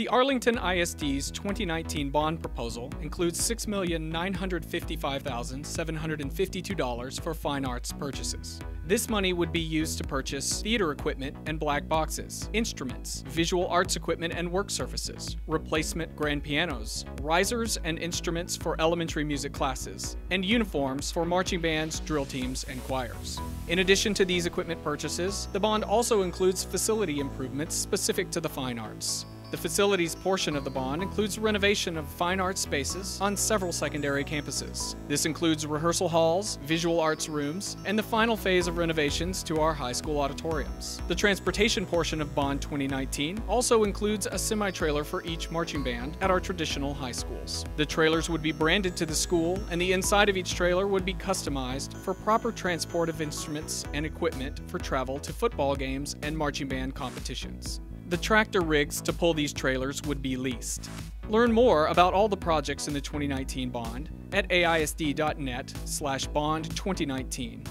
The Arlington ISD's 2019 bond proposal includes $6,955,752 for fine arts purchases. This money would be used to purchase theater equipment and black boxes, instruments, visual arts equipment and work surfaces, replacement grand pianos, risers and instruments for elementary music classes, and uniforms for marching bands, drill teams, and choirs. In addition to these equipment purchases, the bond also includes facility improvements specific to the fine arts. The facilities portion of the bond includes renovation of fine arts spaces on several secondary campuses. This includes rehearsal halls, visual arts rooms, and the final phase of renovations to our high school auditoriums. The transportation portion of Bond 2019 also includes a semi-trailer for each marching band at our traditional high schools. The trailers would be branded to the school, and the inside of each trailer would be customized for proper transport of instruments and equipment for travel to football games and marching band competitions. The tractor rigs to pull these trailers would be leased. Learn more about all the projects in the 2019 bond at aisd.net slash bond 2019.